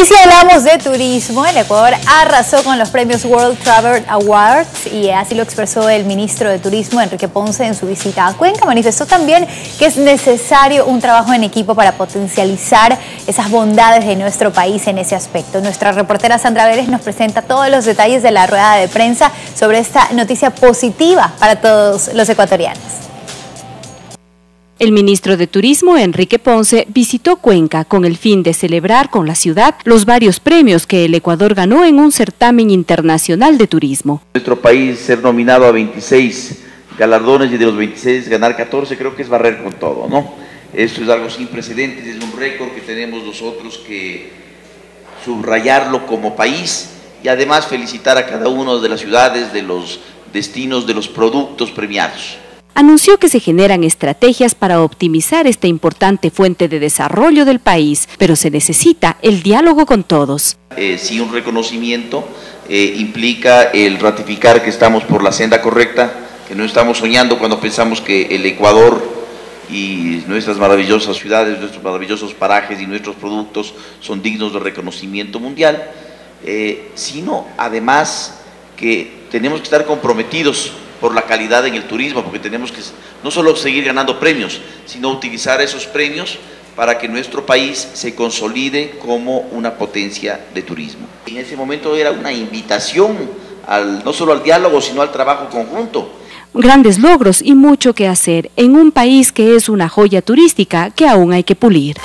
Y si hablamos de turismo, el Ecuador arrasó con los premios World Travel Awards y así lo expresó el ministro de Turismo, Enrique Ponce, en su visita a Cuenca. Manifestó también que es necesario un trabajo en equipo para potencializar esas bondades de nuestro país en ese aspecto. Nuestra reportera Sandra Vélez nos presenta todos los detalles de la rueda de prensa sobre esta noticia positiva para todos los ecuatorianos. El ministro de Turismo, Enrique Ponce, visitó Cuenca con el fin de celebrar con la ciudad los varios premios que el Ecuador ganó en un certamen internacional de turismo. Nuestro país ser nominado a 26 galardones y de los 26 ganar 14 creo que es barrer con todo, ¿no? Esto es algo sin precedentes, es un récord que tenemos nosotros que subrayarlo como país y además felicitar a cada una de las ciudades, de los destinos, de los productos premiados anunció que se generan estrategias para optimizar esta importante fuente de desarrollo del país, pero se necesita el diálogo con todos. Eh, sí, un reconocimiento eh, implica el ratificar que estamos por la senda correcta, que no estamos soñando cuando pensamos que el Ecuador y nuestras maravillosas ciudades, nuestros maravillosos parajes y nuestros productos son dignos de reconocimiento mundial, eh, sino además que tenemos que estar comprometidos por la calidad en el turismo, porque tenemos que no solo seguir ganando premios, sino utilizar esos premios para que nuestro país se consolide como una potencia de turismo. En ese momento era una invitación al, no solo al diálogo, sino al trabajo conjunto. Grandes logros y mucho que hacer en un país que es una joya turística que aún hay que pulir.